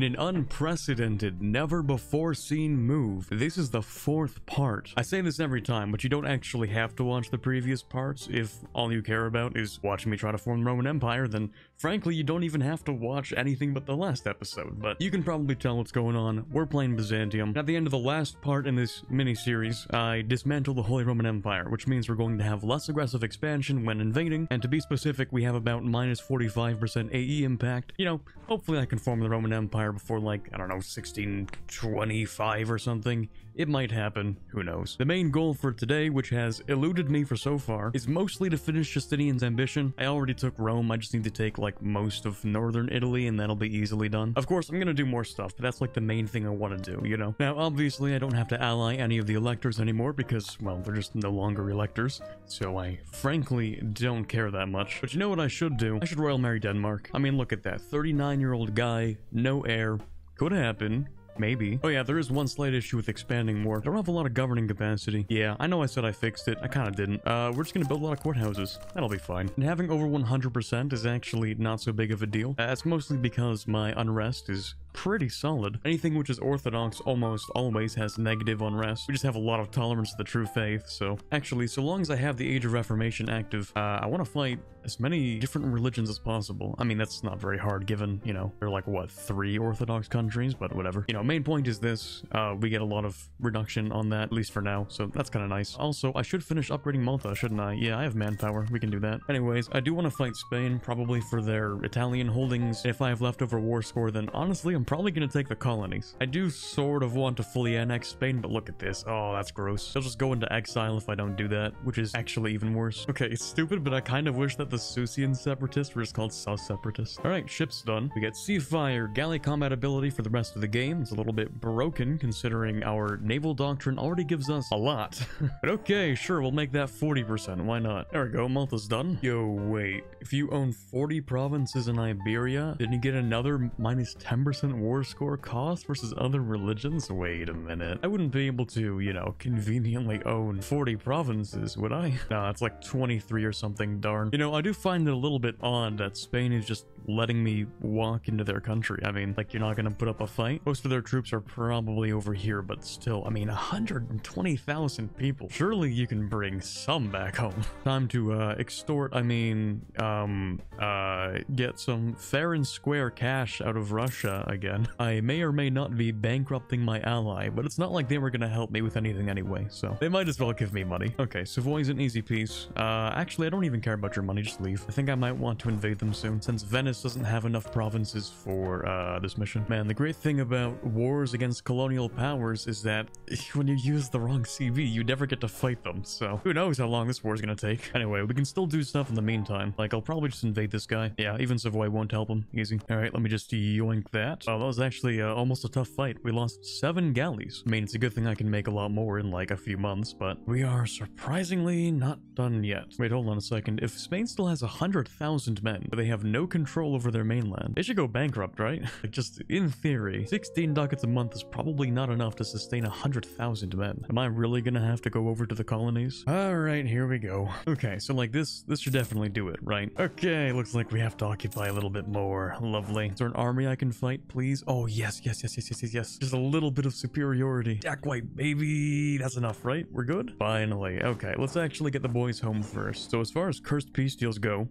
In an unprecedented, never-before-seen move, this is the fourth part. I say this every time, but you don't actually have to watch the previous parts. If all you care about is watching me try to form the Roman Empire, then frankly, you don't even have to watch anything but the last episode. But you can probably tell what's going on. We're playing Byzantium. At the end of the last part in this mini-series, I dismantle the Holy Roman Empire, which means we're going to have less aggressive expansion when invading, and to be specific, we have about minus 45% AE impact. You know, hopefully I can form the Roman Empire before like, I don't know, 1625 or something. It might happen, who knows. The main goal for today, which has eluded me for so far, is mostly to finish Justinian's ambition. I already took Rome, I just need to take like most of northern Italy and that'll be easily done. Of course, I'm gonna do more stuff, but that's like the main thing I want to do, you know? Now, obviously, I don't have to ally any of the electors anymore because, well, they're just no longer electors, so I frankly don't care that much. But you know what I should do? I should royal marry Denmark. I mean, look at that. 39-year-old guy, no heir, could happen. Maybe. Oh yeah, there is one slight issue with expanding more. I don't have a lot of governing capacity. Yeah, I know I said I fixed it. I kind of didn't. Uh, we're just gonna build a lot of courthouses. That'll be fine. And having over 100% is actually not so big of a deal. Uh, that's mostly because my unrest is pretty solid. Anything which is orthodox almost always has negative unrest. We just have a lot of tolerance to the true faith, so... Actually, so long as I have the Age of Reformation active, uh, I want to fight as many different religions as possible. I mean, that's not very hard given, you know, there are like, what, three orthodox countries, but whatever. You know, main point is this, uh, we get a lot of reduction on that, at least for now, so that's kind of nice. Also, I should finish upgrading Malta, shouldn't I? Yeah, I have manpower, we can do that. Anyways, I do want to fight Spain, probably for their Italian holdings. If I have leftover war score, then honestly, I'm probably going to take the colonies. I do sort of want to fully annex Spain, but look at this. Oh, that's gross. I'll just go into exile if I don't do that, which is actually even worse. Okay, it's stupid, but I kind of wish that the Susian separatists were just called South separatists. All right, ship's done. We get Sea Fire, galley combat ability for the rest of the game. It's a little bit broken considering our naval doctrine already gives us a lot. but okay, sure, we'll make that 40%. Why not? There we go, Malta's done. Yo, wait. If you own 40 provinces in Iberia, didn't you get another minus 10% war score cost versus other religions? Wait a minute. I wouldn't be able to, you know, conveniently own 40 provinces, would I? No, it's like 23 or something, darn. You know, I do find it a little bit odd that Spain is just letting me walk into their country. I mean, like, you're not gonna put up a fight? Most of their troops are probably over here, but still, I mean, 120,000 people. Surely you can bring some back home. Time to, uh, extort, I mean, um, uh, get some fair and square cash out of Russia again. I may or may not be bankrupting my ally, but it's not like they were gonna help me with anything anyway, so they might as well give me money. Okay, Savoy's an easy peace. Uh, actually, I don't even care about your money, just leave. I think I might want to invade them soon, since Venice doesn't have enough provinces for, uh, this mission. Man, the great thing about wars against colonial powers is that when you use the wrong CB, you never get to fight them, so who knows how long this war is gonna take. Anyway, we can still do stuff in the meantime. Like, I'll probably just invade this guy. Yeah, even Savoy won't help him. Easy. Alright, let me just yoink that. Oh, that was actually uh, almost a tough fight. We lost seven galleys. I mean, it's a good thing I can make a lot more in like a few months, but we are surprisingly not done yet. Wait, hold on a second. If Spain still has a 100,000 men, but they have no control over their mainland, they should go bankrupt, right? like, just in theory, 16 ducats a month is probably not enough to sustain a 100,000 men. Am I really gonna have to go over to the colonies? Alright, here we go. Okay, so like this, this should definitely do it, right? Okay, looks like we have to occupy a little bit more. Lovely. Is there an army I can fight, please? Oh, yes, yes, yes, yes, yes, yes, yes. Just a little bit of superiority. Jack White, baby. That's enough, right? We're good? Finally. Okay, let's actually get the boys home first. So as far as cursed peace deals go,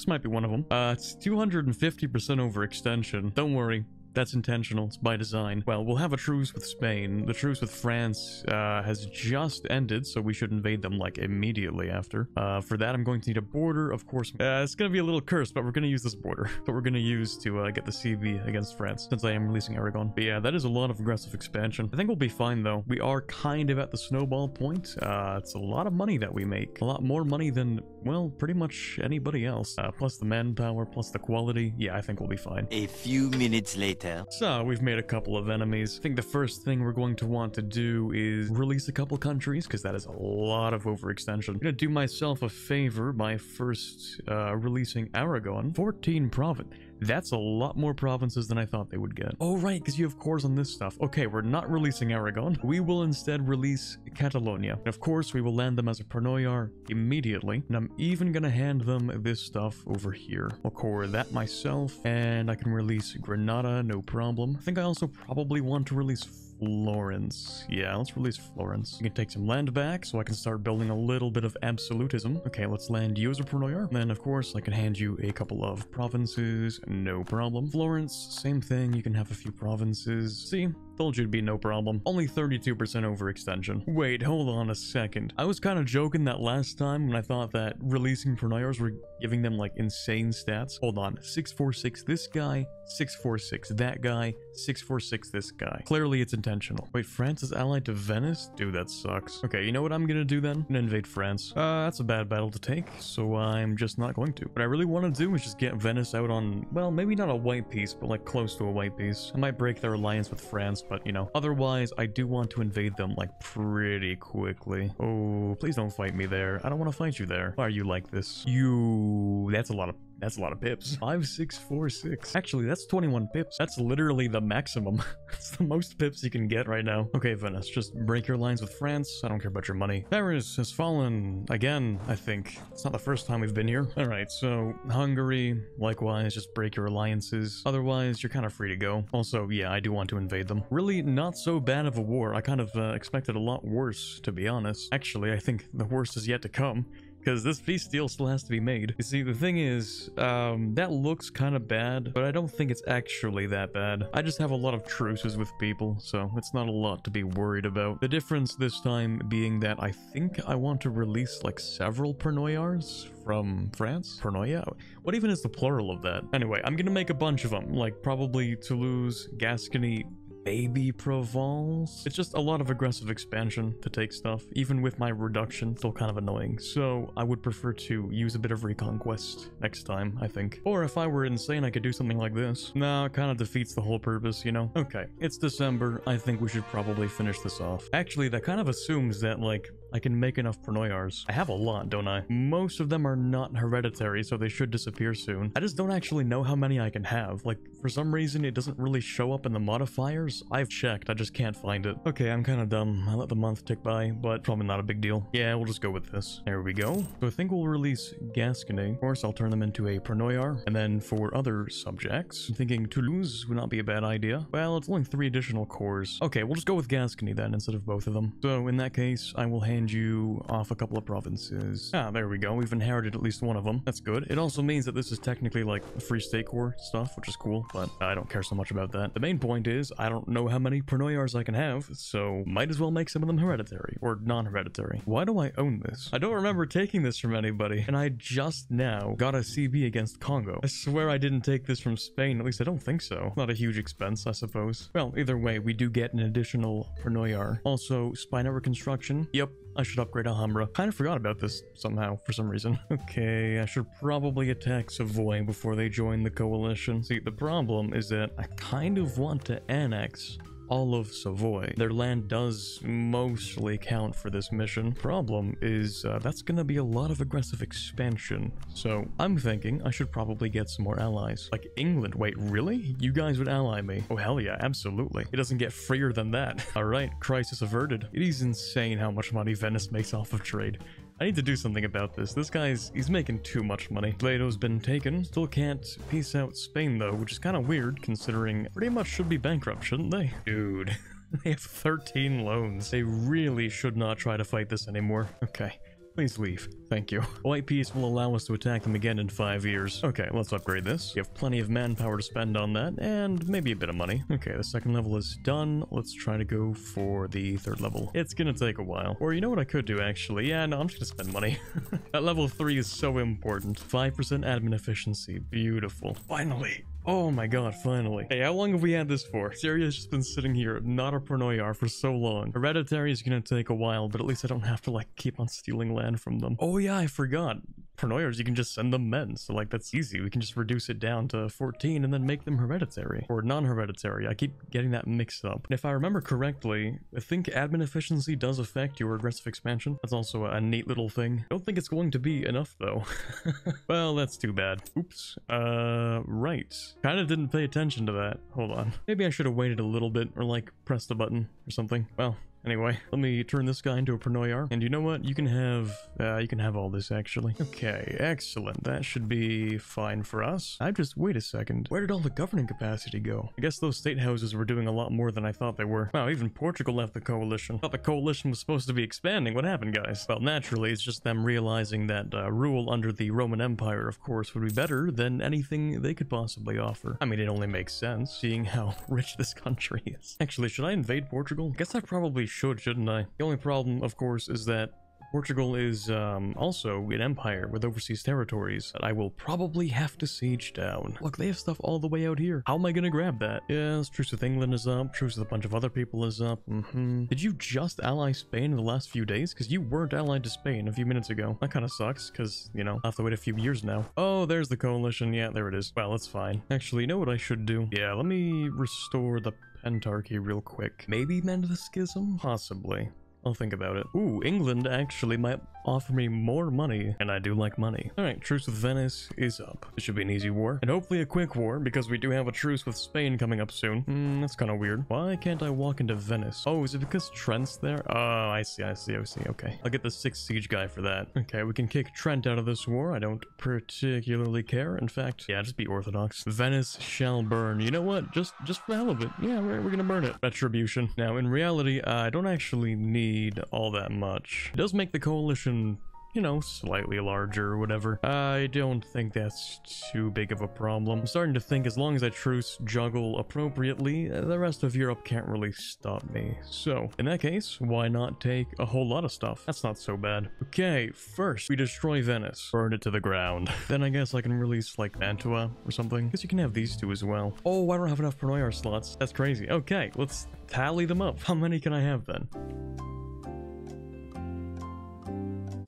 this might be one of them. Uh, it's 250% overextension. Don't worry, that's intentional. It's by design. Well, we'll have a truce with Spain. The truce with France uh, has just ended, so we should invade them, like, immediately after. Uh, for that, I'm going to need a border, of course. Uh, it's gonna be a little cursed, but we're gonna use this border. that we're gonna use to uh, get the CB against France, since I am releasing Aragon. But yeah, that is a lot of aggressive expansion. I think we'll be fine, though. We are kind of at the snowball point. Uh, it's a lot of money that we make. A lot more money than, well, pretty much anybody else. Uh, plus the manpower, plus the quality. Yeah, I think we'll be fine. A few minutes later. So, we've made a couple of enemies. I think the first thing we're going to want to do is release a couple countries, because that is a lot of overextension. I'm gonna do myself a favor by first uh, releasing Aragon. 14 province. That's a lot more provinces than I thought they would get. Oh, right, because you have cores on this stuff. Okay, we're not releasing Aragon. We will instead release Catalonia. And of course, we will land them as a Pernoyar immediately. And I'm even going to hand them this stuff over here. I'll core that myself, and I can release Granada, no problem. I think I also probably want to release Florence. Yeah, let's release Florence. We can take some land back so I can start building a little bit of absolutism. Okay, let's land you as a Pernoyar. Then, of course, I can hand you a couple of provinces. No problem. Florence, same thing. You can have a few provinces. See, Told you it'd be no problem. Only 32% overextension. Wait, hold on a second. I was kind of joking that last time when I thought that releasing Pernoyars were giving them like insane stats. Hold on. 646 this guy, 646 that guy, 646 this guy. Clearly it's intentional. Wait, France is allied to Venice? Dude, that sucks. Okay, you know what I'm gonna do then? Gonna invade France. Uh, that's a bad battle to take, so I'm just not going to. What I really want to do is just get Venice out on, well, maybe not a white peace, but like close to a white peace. I might break their alliance with France, but you know, otherwise I do want to invade them like pretty quickly. Oh, please don't fight me there. I don't want to fight you there. Why are you like this? You, that's a lot of that's a lot of pips. 5646. Actually, that's 21 pips. That's literally the maximum. It's the most pips you can get right now. Okay, Venice, just break your lines with France. I don't care about your money. Paris has fallen again, I think. It's not the first time we've been here. All right, so Hungary, likewise, just break your alliances. Otherwise, you're kind of free to go. Also, yeah, I do want to invade them. Really not so bad of a war. I kind of uh, expected a lot worse, to be honest. Actually, I think the worst is yet to come because this peace deal still has to be made. You see, the thing is, um, that looks kind of bad, but I don't think it's actually that bad. I just have a lot of truces with people, so it's not a lot to be worried about. The difference this time being that I think I want to release like several Pernoyars from France? Pernoya? What even is the plural of that? Anyway, I'm gonna make a bunch of them, like probably Toulouse, Gascony, Maybe Provence? It's just a lot of aggressive expansion to take stuff, even with my reduction, still kind of annoying. So I would prefer to use a bit of Reconquest next time, I think. Or if I were insane, I could do something like this. Nah, it kind of defeats the whole purpose, you know? Okay, it's December. I think we should probably finish this off. Actually, that kind of assumes that, like, I can make enough Pernoyars. I have a lot, don't I? Most of them are not hereditary, so they should disappear soon. I just don't actually know how many I can have. Like, for some reason, it doesn't really show up in the modifiers. I've checked, I just can't find it. Okay, I'm kind of dumb. I let the month tick by, but probably not a big deal. Yeah, we'll just go with this. There we go. So I think we'll release Gascony. Of course, I'll turn them into a Pernoyar. And then for other subjects, I'm thinking Toulouse would not be a bad idea. Well, it's only three additional cores. Okay, we'll just go with Gascony then instead of both of them. So in that case, I will hand you off a couple of provinces. Ah, there we go. We've inherited at least one of them. That's good. It also means that this is technically like free state core stuff, which is cool, but I don't care so much about that. The main point is I don't know how many Pernoyars I can have, so might as well make some of them hereditary or non-hereditary. Why do I own this? I don't remember taking this from anybody, and I just now got a CB against Congo. I swear I didn't take this from Spain, at least I don't think so. Not a huge expense, I suppose. Well, either way, we do get an additional Pernoyar. Also, spy network construction. Yep, I should upgrade Alhambra. Kind of forgot about this somehow for some reason. Okay, I should probably attack Savoy before they join the coalition. See, the problem is that I kind of want to annex all of Savoy. Their land does mostly count for this mission. Problem is, uh, that's gonna be a lot of aggressive expansion. So I'm thinking I should probably get some more allies. Like England. Wait, really? You guys would ally me? Oh, hell yeah, absolutely. It doesn't get freer than that. All right, crisis averted. It is insane how much money Venice makes off of trade. I need to do something about this. This guy's, he's making too much money. Toledo's been taken. Still can't peace out Spain though, which is kind of weird considering pretty much should be bankrupt, shouldn't they? Dude. they have 13 loans. They really should not try to fight this anymore. Okay. Please leave. Thank you. White Peace will allow us to attack them again in five years. Okay, let's upgrade this. You have plenty of manpower to spend on that, and maybe a bit of money. Okay, the second level is done. Let's try to go for the third level. It's gonna take a while. Or you know what I could do, actually? Yeah, no, I'm just gonna spend money. that level 3 is so important. 5% admin efficiency. Beautiful. Finally. Oh my god, finally. Hey, how long have we had this for? Syria's just been sitting here, not a Pernoyar, for so long. Hereditary is gonna take a while, but at least I don't have to, like, keep on stealing land from them. Oh yeah, I forgot. Prenoyers, you can just send them men. So like that's easy. We can just reduce it down to 14 and then make them hereditary or non-hereditary. I keep getting that mixed up. And if I remember correctly, I think admin efficiency does affect your aggressive expansion. That's also a neat little thing. I don't think it's going to be enough though. well, that's too bad. Oops. Uh, right. Kinda didn't pay attention to that. Hold on. Maybe I should have waited a little bit or like pressed the button or something. Well, Anyway, let me turn this guy into a Prenoyar. And you know what? You can have, uh, you can have all this actually. Okay, excellent. That should be fine for us. I just, wait a second. Where did all the governing capacity go? I guess those state houses were doing a lot more than I thought they were. Wow, even Portugal left the coalition. Thought the coalition was supposed to be expanding. What happened, guys? Well, naturally, it's just them realizing that uh, rule under the Roman Empire, of course, would be better than anything they could possibly offer. I mean, it only makes sense, seeing how rich this country is. Actually, should I invade Portugal? I guess I probably should, shouldn't I? The only problem, of course, is that Portugal is um, also an empire with overseas territories that I will probably have to siege down. Look, they have stuff all the way out here. How am I gonna grab that? Yes, truce with England is up. Truce with a bunch of other people is up. Mm -hmm. Did you just ally Spain in the last few days? Because you weren't allied to Spain a few minutes ago. That kind of sucks, because, you know, I have to wait a few years now. Oh, there's the coalition. Yeah, there it is. Well, that's fine. Actually, you know what I should do? Yeah, let me restore the Pentarchy real quick. Maybe mend the schism? Possibly. I'll think about it. Ooh, England actually might offer me more money, and I do like money. Alright, truce with Venice is up. This should be an easy war, and hopefully a quick war, because we do have a truce with Spain coming up soon. Hmm, that's kind of weird. Why can't I walk into Venice? Oh, is it because Trent's there? Oh, I see, I see, I see, okay. I'll get the sixth siege guy for that. Okay, we can kick Trent out of this war. I don't particularly care. In fact, yeah, just be orthodox. Venice shall burn. You know what? Just just for the hell of it. Yeah, we're, we're gonna burn it. Retribution. Now, in reality, I don't actually need all that much. It does make the coalition you know, slightly larger or whatever. I don't think that's too big of a problem. I'm starting to think as long as I truce juggle appropriately, the rest of Europe can't really stop me. So, in that case, why not take a whole lot of stuff? That's not so bad. Okay, first, we destroy Venice. Burn it to the ground. then I guess I can release, like, Mantua or something. Guess you can have these two as well. Oh, I don't have enough Prenoyar slots. That's crazy. Okay, let's tally them up. How many can I have then?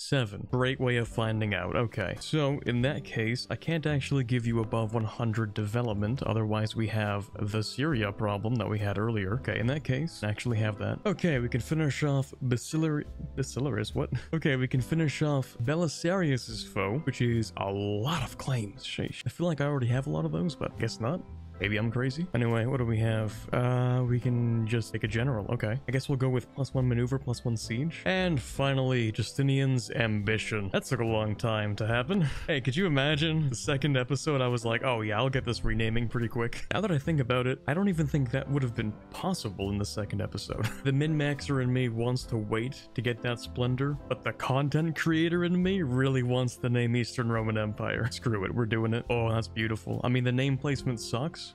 Seven. Great way of finding out. Okay. So in that case, I can't actually give you above 100 development. Otherwise, we have the Syria problem that we had earlier. Okay, in that case, actually have that. Okay, we can finish off Basilar Basilaris. What? Okay, we can finish off Belisarius's foe, which is a lot of claims. Sheesh. I feel like I already have a lot of those, but guess not. Maybe I'm crazy. Anyway, what do we have? Uh, we can just take a general. Okay. I guess we'll go with plus one maneuver, plus one siege. And finally, Justinian's ambition. That took a long time to happen. Hey, could you imagine the second episode? I was like, oh yeah, I'll get this renaming pretty quick. Now that I think about it, I don't even think that would have been possible in the second episode. the min-maxer in me wants to wait to get that splendor, but the content creator in me really wants the name Eastern Roman Empire. Screw it, we're doing it. Oh, that's beautiful. I mean, the name placement sucks,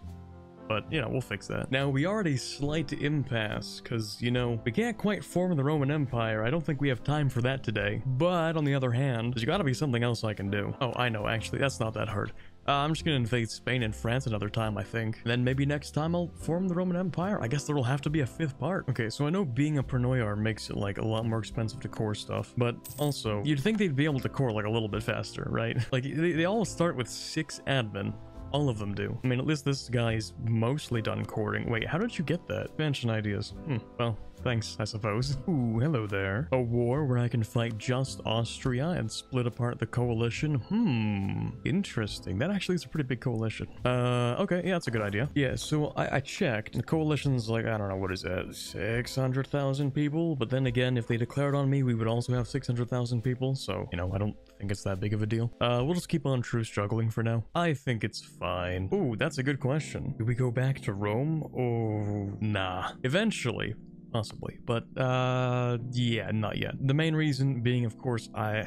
but, you know, we'll fix that. Now, we are at a slight impasse, because, you know, we can't quite form the Roman Empire. I don't think we have time for that today. But, on the other hand, there's gotta be something else I can do. Oh, I know, actually, that's not that hard. Uh, I'm just gonna invade Spain and France another time, I think. And then maybe next time I'll form the Roman Empire. I guess there'll have to be a fifth part. Okay, so I know being a Prenoyar makes it like a lot more expensive to core stuff, but also you'd think they'd be able to core like a little bit faster, right? Like they, they all start with six admin, all of them do. I mean, at least this guy's mostly done courting. Wait, how did you get that? Mansion ideas. Hmm, well, Thanks, I suppose. Ooh, hello there. A war where I can fight just Austria and split apart the coalition? Hmm, interesting. That actually is a pretty big coalition. Uh, okay, yeah, that's a good idea. Yeah, so I, I checked. The coalition's like, I don't know, what is that? 600,000 people? But then again, if they declared on me, we would also have 600,000 people. So, you know, I don't think it's that big of a deal. Uh, we'll just keep on truce juggling for now. I think it's fine. Ooh, that's a good question. Do we go back to Rome? Oh, nah. Eventually, possibly. But, uh, yeah, not yet. The main reason being, of course, I...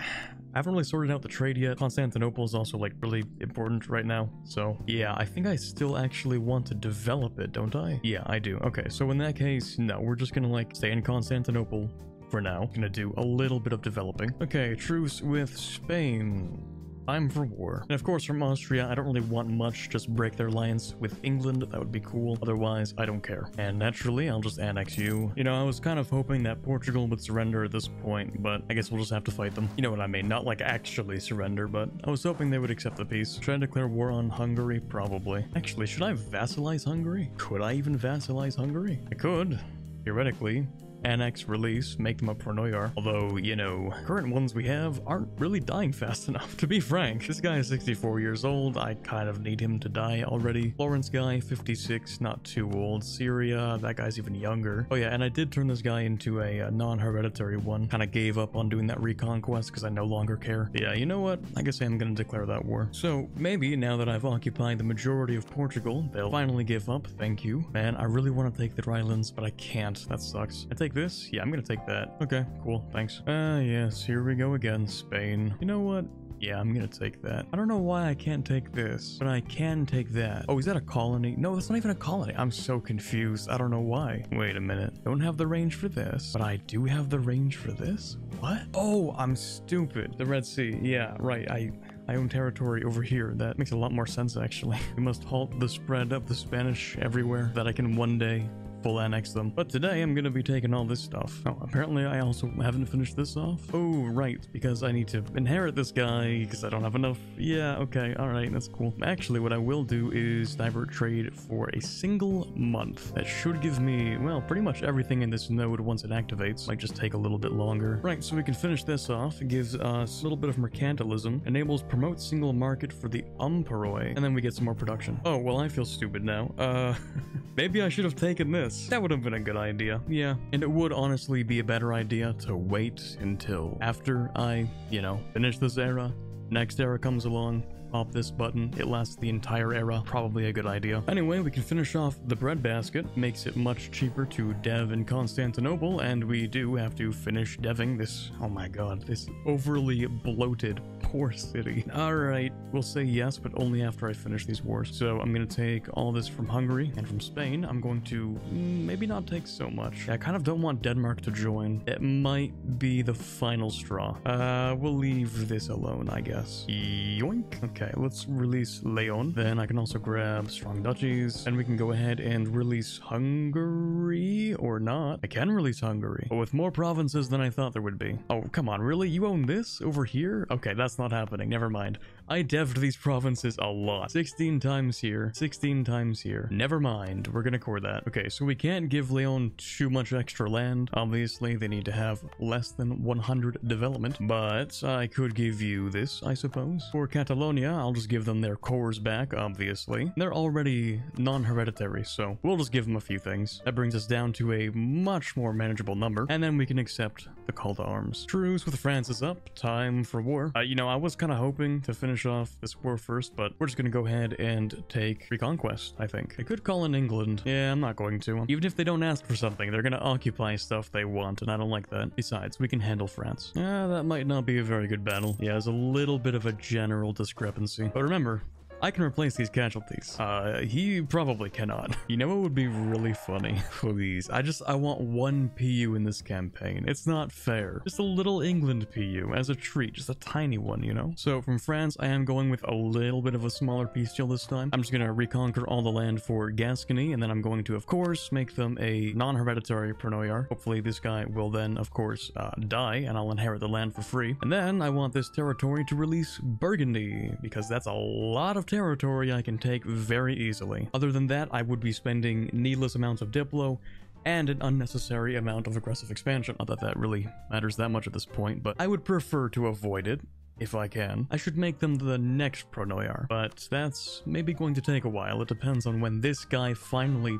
Haven't really sorted out the trade yet. Constantinople is also like really important right now. So yeah, I think I still actually want to develop it, don't I? Yeah, I do. Okay, so in that case, no, we're just gonna like stay in Constantinople for now. Gonna do a little bit of developing. Okay, truce with Spain. Time for war. And of course, from Austria, I don't really want much. Just break their alliance with England. That would be cool. Otherwise, I don't care. And naturally, I'll just annex you. You know, I was kind of hoping that Portugal would surrender at this point, but I guess we'll just have to fight them. You know what I mean? Not like actually surrender, but I was hoping they would accept the peace. Should I declare war on Hungary? Probably. Actually, should I vassalize Hungary? Could I even vassalize Hungary? I could. Theoretically, annex, release, make them a Pronoyar. Although, you know, current ones we have aren't really dying fast enough, to be frank. This guy is 64 years old, I kind of need him to die already. Florence guy, 56, not too old. Syria, that guy's even younger. Oh yeah, and I did turn this guy into a, a non-hereditary one. Kind of gave up on doing that reconquest because I no longer care. But yeah, you know what? I guess I am going to declare that war. So, maybe now that I've occupied the majority of Portugal, they'll finally give up. Thank you. Man, I really want to take the islands, but I can't. That sucks. I take take this? Yeah, I'm gonna take that. Okay, cool, thanks. Ah, uh, yes, here we go again, Spain. You know what? Yeah, I'm gonna take that. I don't know why I can't take this, but I can take that. Oh, is that a colony? No, that's not even a colony. I'm so confused. I don't know why. Wait a minute. Don't have the range for this, but I do have the range for this? What? Oh, I'm stupid. The Red Sea. Yeah, right. I I own territory over here. That makes a lot more sense, actually. We must halt the spread of the Spanish everywhere that I can one day full annex them. But today I'm gonna be taking all this stuff. Oh, apparently I also haven't finished this off. Oh, right, because I need to inherit this guy because I don't have enough. Yeah, okay, all right, that's cool. Actually, what I will do is divert trade for a single month. That should give me, well, pretty much everything in this node once it activates. Might just take a little bit longer. Right, so we can finish this off. It gives us a little bit of mercantilism, enables promote single market for the Emporoi, and then we get some more production. Oh, well, I feel stupid now. Uh, maybe I should have taken this this. That would have been a good idea, yeah. And it would honestly be a better idea to wait until after I, you know, finish this era, next era comes along, pop this button. It lasts the entire era. Probably a good idea. Anyway, we can finish off the breadbasket. Makes it much cheaper to dev in Constantinople, and we do have to finish deving this, oh my god, this overly bloated poor city. Alright, we'll say yes, but only after I finish these wars. So I'm gonna take all this from Hungary and from Spain. I'm going to mm, maybe not take so much. I kind of don't want Denmark to join. It might be the final straw. Uh, we'll leave this alone, I guess. Yoink. Okay, let's release Leon. Then I can also grab Strong Duchies. And we can go ahead and release Hungary or not. I can release Hungary, but with more provinces than I thought there would be. Oh, come on, really? You own this over here? Okay, that's not happening. Never mind. I devved these provinces a lot. 16 times here, 16 times here. Never mind, we're gonna core that. Okay, so we can't give Leon too much extra land. Obviously, they need to have less than 100 development, but I could give you this, I suppose. For Catalonia, I'll just give them their cores back, obviously. They're already non-hereditary, so we'll just give them a few things. That brings us down to a much more manageable number, and then we can accept the call to arms. Truce with France is up. Time for war. Uh, you know, I was kind of hoping to finish off this war first, but we're just gonna go ahead and take Reconquest, I think. I could call in England. Yeah, I'm not going to. Even if they don't ask for something, they're gonna occupy stuff they want, and I don't like that. Besides, we can handle France. Yeah, that might not be a very good battle. Yeah, there's a little bit of a general discrepancy. But remember, I can replace these casualties. Uh, he probably cannot. You know what would be really funny? Please, I just, I want one PU in this campaign. It's not fair. Just a little England PU as a treat, just a tiny one, you know? So from France, I am going with a little bit of a smaller peace deal this time. I'm just gonna reconquer all the land for Gascony, and then I'm going to, of course, make them a non-hereditary Prenoyar. Hopefully this guy will then, of course, uh, die, and I'll inherit the land for free. And then I want this territory to release Burgundy, because that's a lot of territory I can take very easily. Other than that, I would be spending needless amounts of Diplo and an unnecessary amount of aggressive expansion. Not that that really matters that much at this point, but I would prefer to avoid it if I can. I should make them the next Pronoyar, but that's maybe going to take a while. It depends on when this guy finally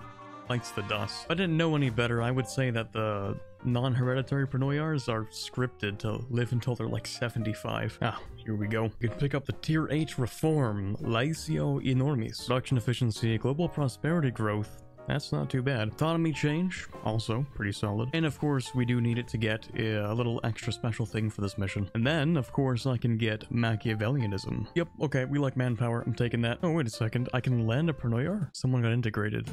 bites the dust. If I didn't know any better, I would say that the non-hereditary Prenoyars are scripted to live until they're like 75. Ah, here we go. You can pick up the Tier 8 Reform, Laesio Enormis, production efficiency, global prosperity growth, that's not too bad. Autonomy change, also pretty solid. And of course, we do need it to get uh, a little extra special thing for this mission. And then, of course, I can get Machiavellianism. Yep, okay, we like manpower. I'm taking that. Oh, wait a second. I can land a Prenoyar? Someone got integrated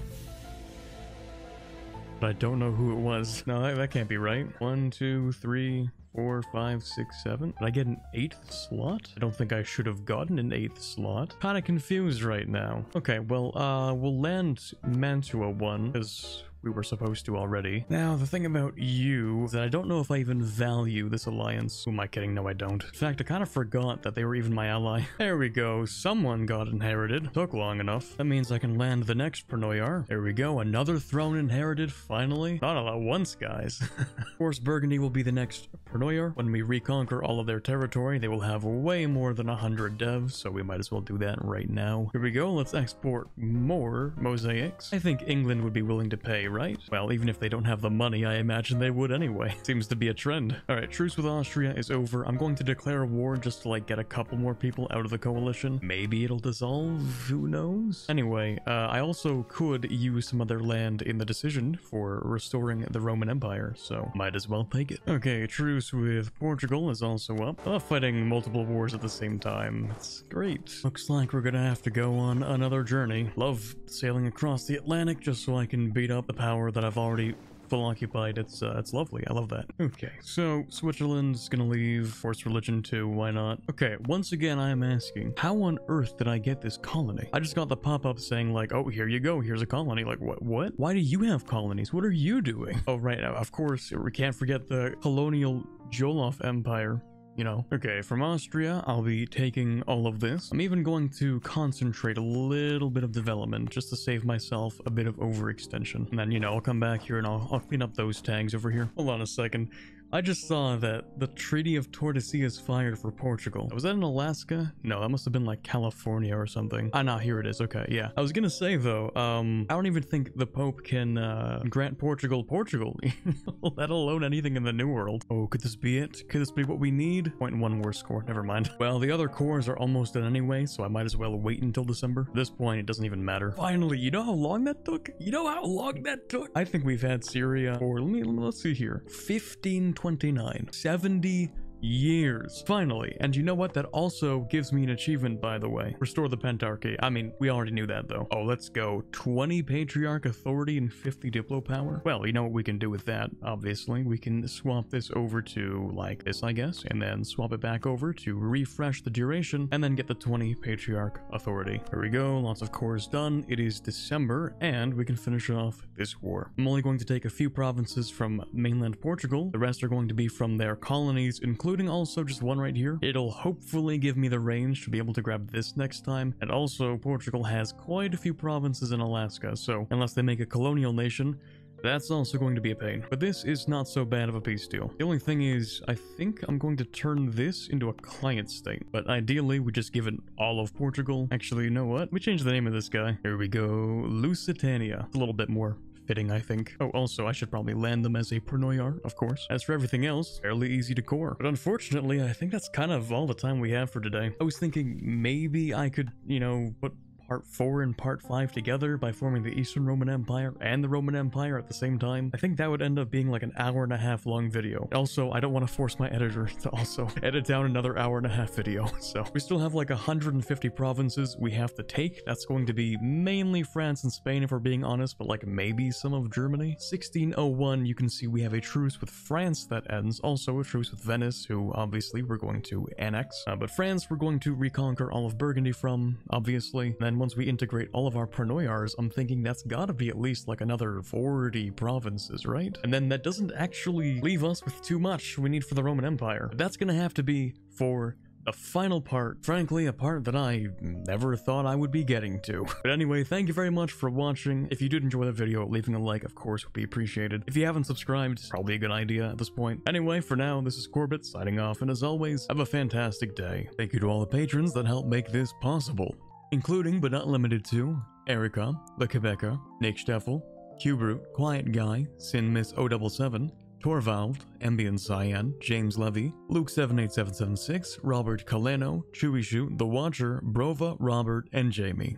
but I don't know who it was. No, that, that can't be right. One, two, three, four, five, six, seven. Did I get an eighth slot? I don't think I should have gotten an eighth slot. Kind of confused right now. Okay, well, uh, we'll land Mantua one, because we were supposed to already. Now, the thing about you is that I don't know if I even value this alliance. Who am I kidding? No, I don't. In fact, I kind of forgot that they were even my ally. There we go. Someone got inherited. Took long enough. That means I can land the next Pernoyar. There we go. Another throne inherited, finally. Not all at once, guys. of course, Burgundy will be the next Pernoyar. When we reconquer all of their territory, they will have way more than 100 devs, so we might as well do that right now. Here we go. Let's export more mosaics. I think England would be willing to pay, right? Well, even if they don't have the money, I imagine they would anyway. Seems to be a trend. Alright, truce with Austria is over. I'm going to declare a war just to like get a couple more people out of the coalition. Maybe it'll dissolve, who knows? Anyway, uh, I also could use some other land in the decision for restoring the Roman Empire, so might as well take it. Okay, truce with Portugal is also up. Uh, fighting multiple wars at the same time. It's great. Looks like we're gonna have to go on another journey. Love sailing across the Atlantic just so I can beat up the power that I've already full occupied. It's uh, it's lovely. I love that. Okay, so Switzerland's gonna leave. Force religion too. Why not? Okay, once again, I am asking, how on earth did I get this colony? I just got the pop-up saying like, oh, here you go. Here's a colony. Like, what? What? Why do you have colonies? What are you doing? Oh, right. Of course, we can't forget the colonial Jolof Empire you know. Okay, from Austria, I'll be taking all of this. I'm even going to concentrate a little bit of development just to save myself a bit of overextension. And then, you know, I'll come back here and I'll, I'll clean up those tags over here. Hold on a second. I just saw that the Treaty of Tordesillas fired for Portugal. Was that in Alaska? No, that must have been like California or something. Ah, no, here it is. Okay, yeah. I was gonna say though, um, I don't even think the Pope can uh, grant Portugal Portugal, let alone anything in the New World. Oh, could this be it? Could this be what we need? Point one war score. Never mind. Well, the other cores are almost done anyway, so I might as well wait until December. At this point, it doesn't even matter. Finally, you know how long that took? You know how long that took? I think we've had Syria for let me let's see here, 15 29. 70 years. Finally. And you know what? That also gives me an achievement, by the way. Restore the Pentarchy. I mean, we already knew that, though. Oh, let's go. 20 Patriarch Authority and 50 Diplo Power? Well, you know what we can do with that, obviously. We can swap this over to, like, this, I guess, and then swap it back over to refresh the duration, and then get the 20 Patriarch Authority. Here we go. Lots of cores done. It is December, and we can finish off this war. I'm only going to take a few provinces from mainland Portugal. The rest are going to be from their colonies, including including also just one right here. It'll hopefully give me the range to be able to grab this next time. And also, Portugal has quite a few provinces in Alaska, so unless they make a colonial nation, that's also going to be a pain. But this is not so bad of a peace deal. The only thing is, I think I'm going to turn this into a client state. But ideally, we just give it all of Portugal. Actually, you know what? We change the name of this guy. Here we go. Lusitania. A little bit more fitting, I think. Oh, also, I should probably land them as a Pernoyar, of course. As for everything else, fairly easy to core. But unfortunately, I think that's kind of all the time we have for today. I was thinking maybe I could, you know, put part 4 and part 5 together by forming the Eastern Roman Empire and the Roman Empire at the same time, I think that would end up being like an hour and a half long video. Also, I don't want to force my editor to also edit down another hour and a half video, so we still have like 150 provinces we have to take. That's going to be mainly France and Spain if we're being honest, but like maybe some of Germany. 1601, you can see we have a truce with France that ends, also a truce with Venice, who obviously we're going to annex. Uh, but France, we're going to reconquer all of Burgundy from, obviously. Then once we integrate all of our Pernoyars, I'm thinking that's gotta be at least like another 40 provinces, right? And then that doesn't actually leave us with too much we need for the Roman Empire. That's gonna have to be for the final part, frankly, a part that I never thought I would be getting to. But anyway, thank you very much for watching. If you did enjoy the video, leaving a like, of course, would be appreciated. If you haven't subscribed, probably a good idea at this point. Anyway, for now, this is Quarbit signing off, and as always, have a fantastic day. Thank you to all the patrons that help make this possible including but not limited to Erica, The Quebecer, Nick Steffel, Qbrute, Quiet Guy, Sin Miss 077, Torvald, Ambient Cyan, James Levy, Luke78776, Robert Kaleno, Chewy Shoot, The Watcher, Brova, Robert, and Jamie.